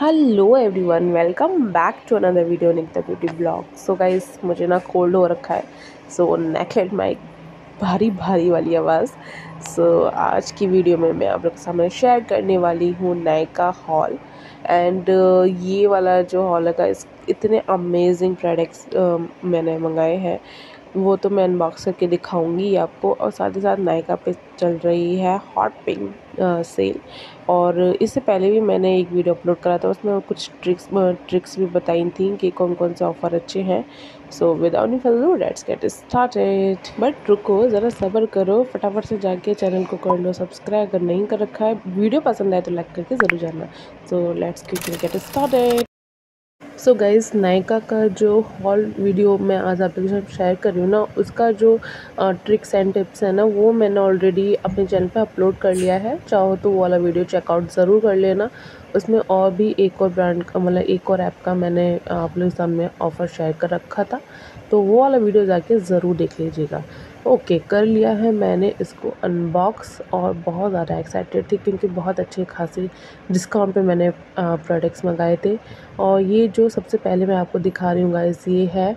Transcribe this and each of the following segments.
Hello everyone welcome back to another video Nikita beauty blog so guys मुझे ना cold हो रखा है। सो नेक हेड भारी भारी वाली आवाज़। सो so, आज की वीडियो में मैं आप लोग के सामने शेयर करने वाली हूँ नायका हॉल एंड ये वाला जो हॉल है गाइस इतने अमेजिंग प्रोडक्ट्स uh, मैंने मंगाए हैं। वो तो मैं अनबॉक्स करके दिखाऊँगी आपको। और साथ ही साथ नायका पे चल रही है हॉट पिंक सेल और इससे पहले भी मैंने एक वीडियो अपलोड करा था, उसमें कुछ ट्रिक्स ट्रिक्स भी बताई थी कि कौन कौन से ऑफ़र अच्छे हैं। So without further let's get started but रुको, ज़रा सब्र करो, फटाफट से जाके चैनल को कर लो। सब्सक्राइब अगर नहीं कर रखा है वीडियो पसंद आए तो लाइक करके ज़रूर जाना। So let's get started so guys Nykaa का जो हॉल वीडियो मैं आज आपके साथ शेयर कर रही हूँ ना, उसका जो ट्रिक्स एंड टिप्स है ना, वो मैंने ऑलरेडी अपने चैनल पे अपलोड कर लिया है। चाहो तो वो वाला वीडियो चेकआउट ज़रूर कर लेना। उसमें और भी एक और ब्रांड का मतलब एक और ऐप का मैंने आप लोग सामने ऑफ़र शेयर कर रखा था। तो वो वाला वीडियो जाके ज़रूर देख लीजिएगा। ओके, कर लिया है मैंने इसको अनबॉक्स और बहुत ज़्यादा एक्साइटेड थी क्योंकि बहुत अच्छे खासे डिस्काउंट पे मैंने प्रोडक्ट्स मंगाए थे। और ये जो सबसे पहले मैं आपको दिखा रही हूँ गाइस ये है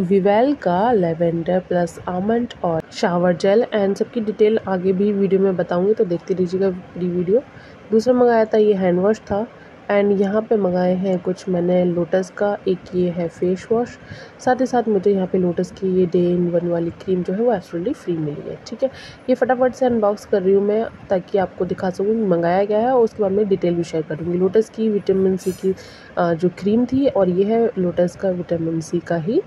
विवेल का लेवेंडर प्लस आमंड और शावर जेल एंड सबकी डिटेल आगे भी वीडियो में बताऊँगी तो देखते रहिएगा वीडियो दूसरा मंगाया था, ये हैंड वॉश था। एंड यहाँ पे मंगाए हैं कुछ मैंने लोटस का, एक ये है फेस वॉश साथ ही साथ मुझे यहाँ पे लोटस की ये डे इन वन वाली क्रीम जो है वो एब्सोल्युटली फ्री मिली है, ठीक है? ये फटाफट से अनबॉक्स कर रही हूँ मैं ताकि आपको दिखा सकूँ मंगाया गया है और उसके बाद में डिटेल भी शेयर करूँगी। लोटस की विटामिन सी की जो क्रीम थी और ये है लोटस का विटामिन सी का ही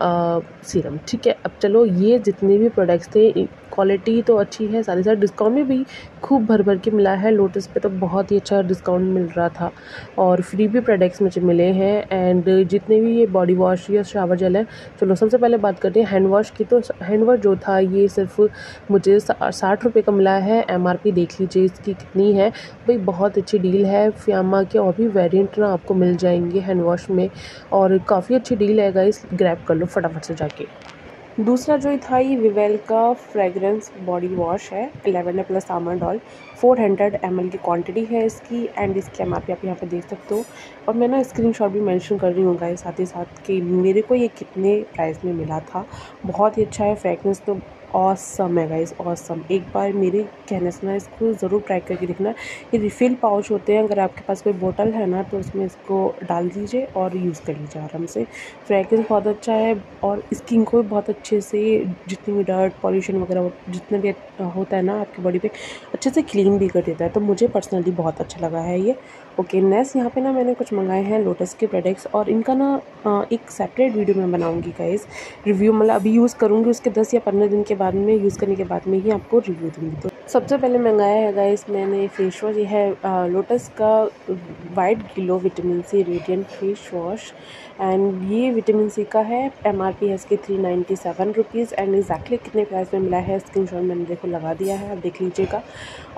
सीरम ठीक है? अब चलो ये जितने भी प्रोडक्ट्स थे क्वालिटी तो अच्छी है, साथ ही साथ डिस्काउंट में भी खूब भर भर के मिला है। लोटस पे तो बहुत ही अच्छा डिस्काउंट मिल रहा था और फ्री भी प्रोडक्ट्स मुझे मिले हैं एंड जितने भी ये बॉडी वॉश या शावर जेल है, चलो सबसे पहले बात करते हैं हैंड वॉश की। तो हैंड वॉश जो था ये सिर्फ़ मुझे साठ रुपये का मिला है। एमआरपी देख लीजिए इसकी कितनी है। भाई बहुत अच्छी डील है। फ्यामा के और भी वेरियंट ना आपको मिल जाएँगे हैंड वॉश में और काफ़ी अच्छी डील है गाइस ग्रैब कर लो फटाफट से जाके। दूसरा जो था, ये विवेल का फ्रेगरेंस बॉडी वॉश है eleven plus almond oil four hundred M की क्वांटिटी है इसकी एंड इसकी एम आप यहाँ पे देख सकते हो। और मैं ना स्क्रीन शॉट भी मेंशन कर रही हूँ गाइस साथ ही साथ कि मेरे को ये कितने प्राइस में मिला था। बहुत ही अच्छा है फ्रेगरेंस तो ऑसम है गाइस ऑसम एक बार मेरे कहने से ना इसको ज़रूर ट्राई करके देखना। ये रिफ़िल पाउच होते हैं, अगर आपके पास कोई बोतल है ना तो उसमें इसको डाल दीजिए और यूज़ कर लीजिए आराम से। फ्रेगरेंस बहुत अच्छा है और स्किन को भी बहुत अच्छे से जितनी भी डर्ट पॉल्यूशन वगैरह जितना भी होता है ना आपकी बॉडी पे, अच्छे से क्लीन भी कर देता है। तो मुझे पर्सनली बहुत अच्छा लगा है ये। ओके नेक्स्ट यहाँ पे ना मैंने कुछ मंगाए हैं लोटस के प्रोडक्ट्स और इनका ना एक सेपरेट वीडियो मैं बनाऊँगी गाइज़ रिव्यू मतलब अभी यूज़ करूँगी उसके दस या पंद्रह दिन के बाद में यूज़ करने के बाद में ही आपको रिव्यू दूँगी। तो सबसे पहले मंगाया है गाइस मैंने फेस वॉश ये है लोटस का white glow vitamin C radiant face wash and ये विटामिन सी का है एम आर पी है इसकी three ninety seven rupees and exactly कितने प्राइस में मिला है स्क्रीन शॉट मैंने देखो लगा दिया है, आप देख लीजिएगा।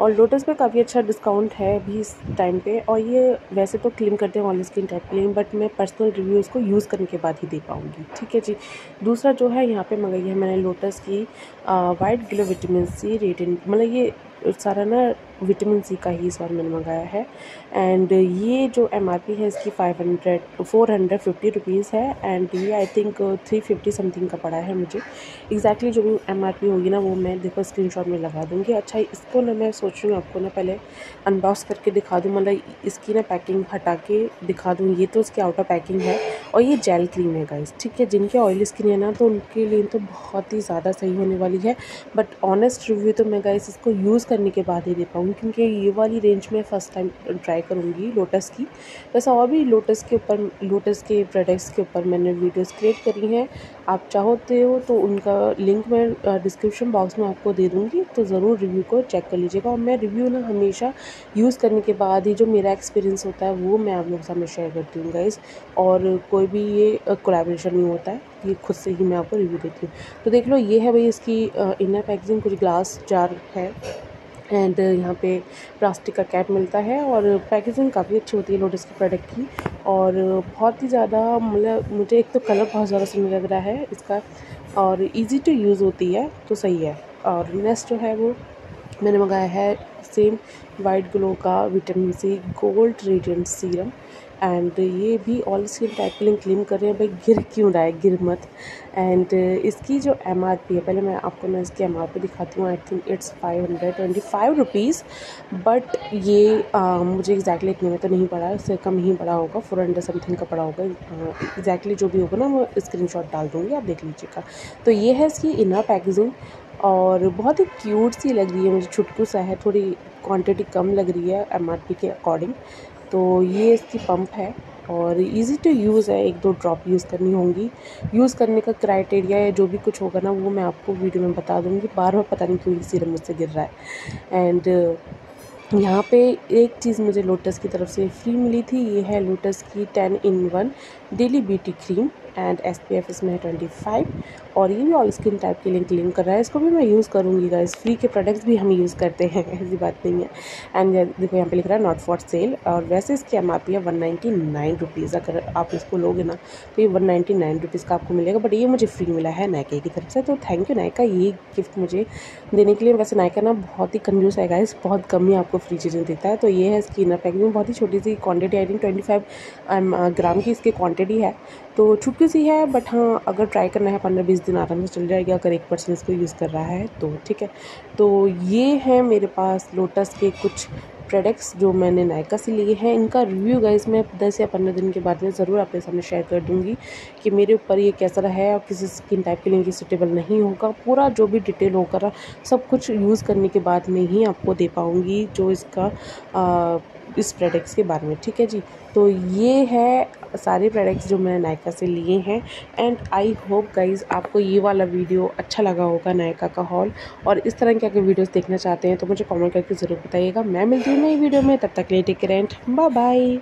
और लोटस पे काफ़ी अच्छा डिस्काउंट है अभी इस टाइम पे, और ये वैसे तो क्लीन करते हैं all skin type clean but मैं पर्सनल रिव्यू इसको यूज़ करने के बाद ही दे पाऊँगी, ठीक है जी? दूसरा जो है, यहाँ पर मंगाई है मैंने लोटस की white glow vitamin C radiant मतलब ये सारा ना विटामिन सी का ही इस मैंने मंगाया है। एंड ये जो एमआरपी है, इसकी five hundred four hundred fifty rupees है। एंड ये I think three fifty something का पड़ा है मुझे। एग्जैक्टली exactly जो भी एम होगी ना, वो मैं देखो स्क्रीन में लगा दूँगी। अच्छा इसको ना मैं सोच रही हूँ आपको ना पहले अनबॉक्स करके दिखा दूँ। मतलब इसकी ना पैकिंग हटा के दिखा दूँ। ये तो उसकी आउटर पैकिंग है और ये जेल क्रीम है गाइस ठीक है, जिनके ऑयली स्किन है ना तो उनके लिए तो बहुत ही ज़्यादा सही होने वाली है। बट ऑनेस्ट रिव्यू तो मैं गाइस इसको यूज़ करने के बाद ही दे पाऊँगी क्योंकि ये वाली रेंज में फ़र्स्ट टाइम ट्राई करूँगी लोटस की। वैसे और भी लोटस के ऊपर लोटस के प्रोडक्ट्स के ऊपर मैंने वीडियोस क्रिएट करी हैं। आप चाहोते हो तो उनका लिंक मैं डिस्क्रिप्शन बॉक्स में आपको दे दूँगी तो ज़रूर रिव्यू को चेक कर लीजिएगा। और मैं रिव्यू ना हमेशा यूज़ करने के बाद ही जो मेरा एक्सपीरियंस होता है, वो मैं आप लोगों के सामने शेयर करती हूँ गाइज़ और कोई भी ये कोलेब्रेशन नहीं होता है, ये खुद से ही मैं आपको रिव्यू देती हूँ। तो देख लो, ये है भाई इसकी इनर पैकेजिंग कुछ ग्लास जार है। एंड यहाँ पे प्लास्टिक का कैप मिलता है और पैकेजिंग काफ़ी अच्छी होती है लोटस के प्रोडक्ट की और बहुत ही ज़्यादा मतलब मुझे एक तो कलर बहुत ज़्यादा सुंदर लग रहा है इसका और इजी टू यूज़ होती है तो सही है। और नेक्स्ट जो है वो मैंने मंगाया है सेम वाइट ग्लो का vitamin C gold radiant serum and ये भी ऑल स्किन टाइप के क्लीन कर रहे हैं। भाई गिर क्यों रहा है? गिर मत। एंड इसकी जो एम आर पी है पहले मैं आपको मैं इसकी एम आर पी दिखाती हूँ। I think it's five hundred twenty five rupees but ये आ, मुझे एग्जैक्टली इतने में तो नहीं पड़ा। इससे कम ही पड़ा होगा। फोर हंड्रेड समथिंग का पड़ा होगा। एग्जैक्टली जो भी होगा ना वो स्क्रीन शॉट डाल दूँगी। आप देख लीजिएगा। तो ये है इसकी इनर पैकेजिंग और बहुत ही क्यूट सी लग रही है। मुझे छुटकू सा है। थोड़ी क्वांटिटी कम लग रही है एमआरपी के अकॉर्डिंग तो ये इसकी पंप है और इजी टू यूज़ है, एक दो ड्रॉप यूज़ करनी होंगी। यूज़ करने का क्राइटेरिया या जो भी कुछ होगा ना, वो मैं आपको वीडियो में बता दूँगी। बार बार पता नहीं क्यों ये सीरम मुझसे गिर रहा है। एंड यहाँ पे एक चीज़ मुझे लोटस की तरफ़ से फ्री मिली थी। ये है लोटस की ten in one daily beauty cream and S P F इसमें है ट्वेंटी फाइव और ये भी ऑल स्किन टाइप के लिए क्लीन कर रहा है। इसको भी मैं यूज़ करूँगी गाइस फ्री के प्रोडक्ट्स भी हम यूज़ करते हैं, ऐसी बात नहीं है। एंड देखो, यहाँ पे लिख रहा है नॉट फॉर सेल और वैसे इसकी एम आर पी है वन नाइन्टी नाइन रुपीज़ अगर आप इसको लोगे ना तो ये वन नाइन्टी नाइन रुपीज़ का आपको मिलेगा। बट ये मुझे फ्री मिला है नायका की तरफ़ से। तो थैंक यू नायका ये गिफ्ट मुझे देने के लिए। वैसे नायका ना बहुत ही कंजूस है गाइस बहुत कम ही आपको फ्री चीज़ें देता है। तो ये है इसकी इनर पैकिंग बहुत ही छोटी सी quantity I think twenty five gram की इसकी क्वान्टिटी है। तो छुटकी सी है बट हाँ अगर ट्राई करना है, पंद्रह बीस दिन आराम से चल जाएगी अगर एक पर्सन इसको यूज़ कर रहा है तो ठीक है? तो ये है मेरे पास लोटस के कुछ प्रोडक्ट्स जो मैंने नायका से लिए हैं। इनका रिव्यू गाइस मैं दस या पंद्रह दिन के बाद में ज़रूर आपके सामने शेयर कर दूँगी कि मेरे ऊपर ये कैसा रहा है और किसी स्किन टाइप के लिए ये सूटेबल नहीं होगा। पूरा जो भी डिटेल होकर सब कुछ यूज़ करने के बाद में ही आपको दे पाऊँगी जो इसका आ, इस प्रोडक्ट्स के बारे में, ठीक है जी? तो ये है सारे प्रोडक्ट्स जो मैंने नायका से लिए हैं एंड आई होप गाइज़ आपको ये वाला वीडियो अच्छा लगा होगा नायका का हॉल और इस तरह के अगर वीडियोस देखना चाहते हैं तो मुझे कमेंट करके ज़रूर बताइएगा। मैं मिलती हूँ नई वीडियो में, तब तक ले टेक बाय बाय